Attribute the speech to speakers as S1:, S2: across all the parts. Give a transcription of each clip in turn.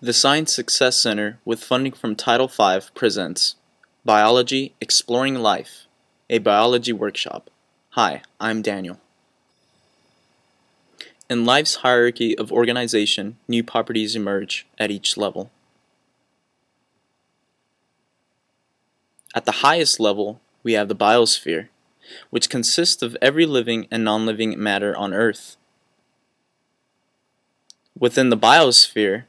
S1: The Science Success Center, with funding from Title V, presents Biology Exploring Life, a biology workshop. Hi, I'm Daniel. In life's hierarchy of organization, new properties emerge at each level. At the highest level, we have the biosphere, which consists of every living and non-living matter on Earth. Within the biosphere,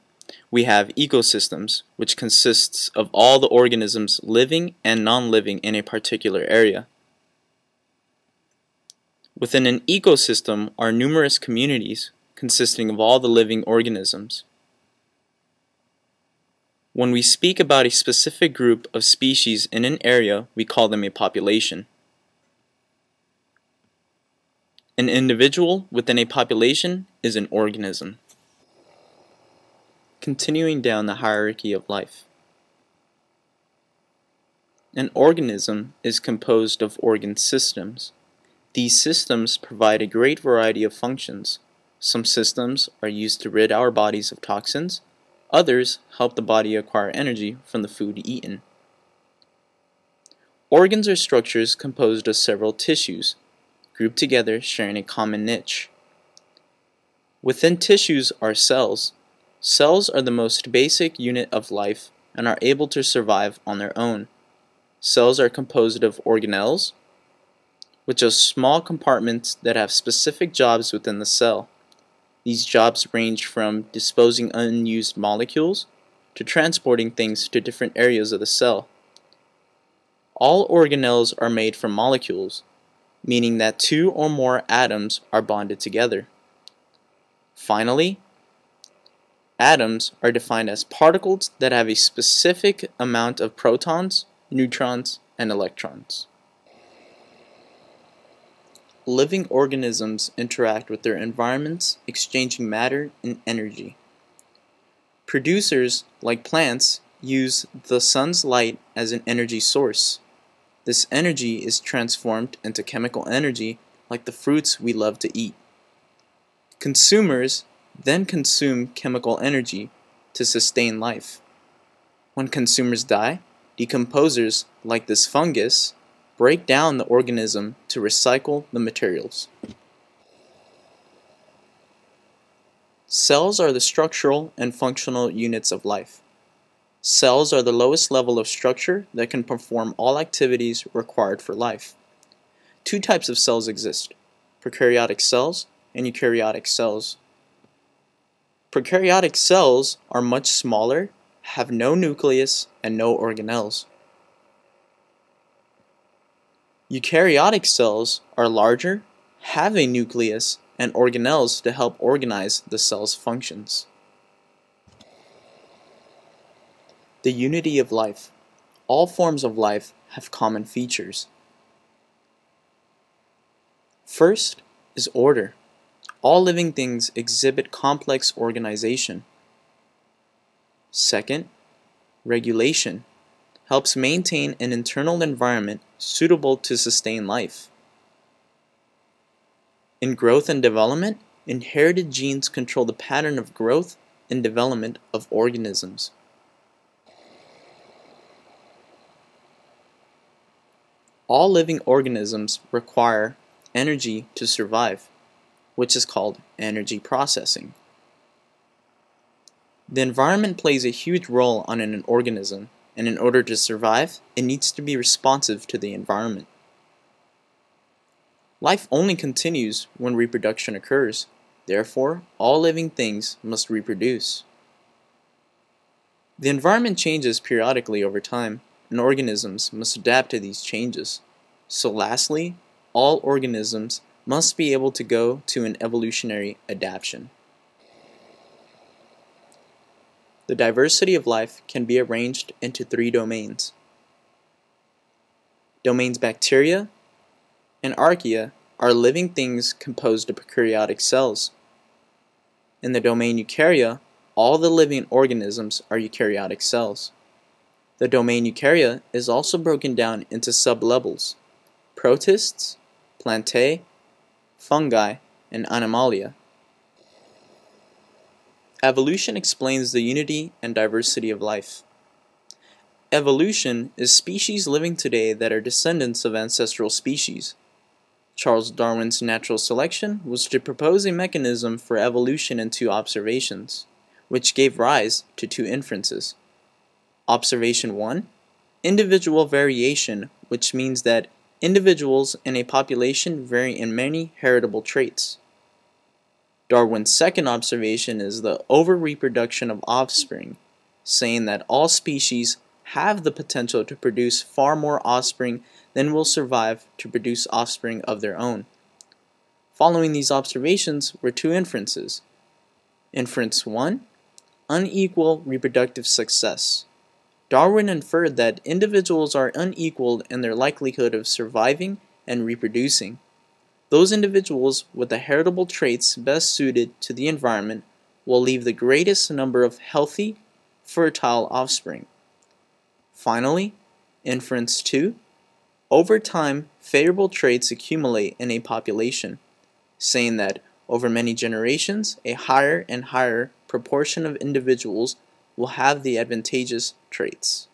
S1: we have ecosystems, which consists of all the organisms living and non-living in a particular area. Within an ecosystem are numerous communities consisting of all the living organisms. When we speak about a specific group of species in an area, we call them a population. An individual within a population is an organism. Continuing down the hierarchy of life. An organism is composed of organ systems. These systems provide a great variety of functions. Some systems are used to rid our bodies of toxins, others help the body acquire energy from the food eaten. Organs are structures composed of several tissues, grouped together sharing a common niche. Within tissues are cells. Cells are the most basic unit of life and are able to survive on their own. Cells are composed of organelles, which are small compartments that have specific jobs within the cell. These jobs range from disposing unused molecules to transporting things to different areas of the cell. All organelles are made from molecules, meaning that two or more atoms are bonded together. Finally, atoms are defined as particles that have a specific amount of protons, neutrons, and electrons. Living organisms interact with their environments, exchanging matter and energy. Producers, like plants, use the sun's light as an energy source. This energy is transformed into chemical energy like the fruits we love to eat. Consumers then consume chemical energy to sustain life. When consumers die, decomposers like this fungus break down the organism to recycle the materials. Cells are the structural and functional units of life. Cells are the lowest level of structure that can perform all activities required for life. Two types of cells exist, prokaryotic cells and eukaryotic cells. Prokaryotic cells are much smaller, have no nucleus, and no organelles. Eukaryotic cells are larger, have a nucleus, and organelles to help organize the cell's functions. The unity of life. All forms of life have common features. First is order. All living things exhibit complex organization. Second, regulation helps maintain an internal environment suitable to sustain life. In growth and development, inherited genes control the pattern of growth and development of organisms. All living organisms require energy to survive, which is called energy processing. The environment plays a huge role on an organism, and in order to survive, it needs to be responsive to the environment. Life only continues when reproduction occurs. Therefore, all living things must reproduce. The environment changes periodically over time, and organisms must adapt to these changes. So lastly, all organisms must be able to go to an evolutionary adaptation. The diversity of life can be arranged into three domains. Domains bacteria and archaea are living things composed of prokaryotic cells. In the domain eukarya, all the living organisms are eukaryotic cells. The domain eukarya is also broken down into sublevels, protists, plantae, fungi, and animalia. Evolution explains the unity and diversity of life. Evolution is species living today that are descendants of ancestral species. Charles Darwin's natural selection was to propose a mechanism for evolution in two observations, which gave rise to two inferences. Observation 1 Individual variation, which means that individuals in a population vary in many heritable traits. Darwin's second observation is the over-reproduction of offspring, saying that all species have the potential to produce far more offspring than will survive to produce offspring of their own. Following these observations were two inferences. Inference 1 Unequal reproductive success. Darwin inferred that individuals are unequaled in their likelihood of surviving and reproducing. Those individuals with the heritable traits best suited to the environment will leave the greatest number of healthy, fertile offspring. Finally, inference 2 Over time, favorable traits accumulate in a population, saying that over many generations, a higher and higher proportion of individuals will have the advantageous traits.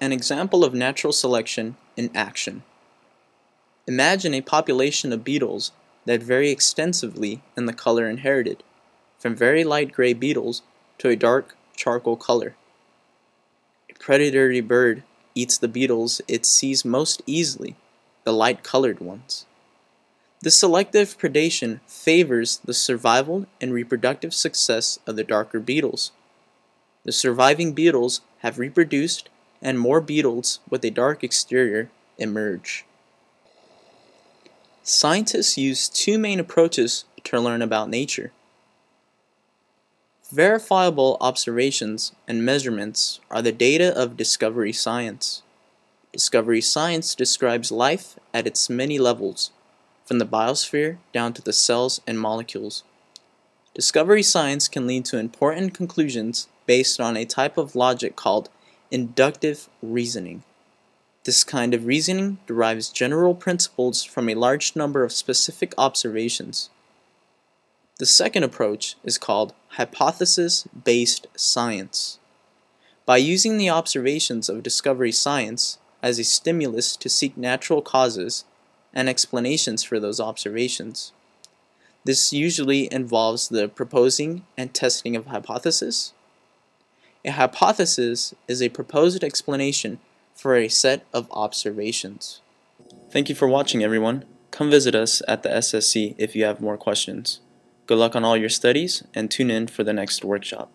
S1: An example of natural selection in action. Imagine a population of beetles that vary extensively in the color inherited, from very light gray beetles to a dark charcoal color. A predatory bird eats the beetles it sees most easily, the light colored ones. This selective predation favors the survival and reproductive success of the darker beetles. The surviving beetles have reproduced and more beetles with a dark exterior emerge. Scientists use two main approaches to learn about nature. Verifiable observations and measurements are the data of discovery science. Discovery science describes life at its many levels, from the biosphere down to the cells and molecules. Discovery science can lead to important conclusions based on a type of logic called inductive reasoning. This kind of reasoning derives general principles from a large number of specific observations. The second approach is called hypothesis-based science. By using the observations of discovery science as a stimulus to seek natural causes and explanations for those observations. This usually involves the proposing and testing of hypotheses. A hypothesis is a proposed explanation for a set of observations. Thank you for watching everyone. Come visit us at the SSC if you have more questions. Good luck on all your studies and tune in for the next workshop.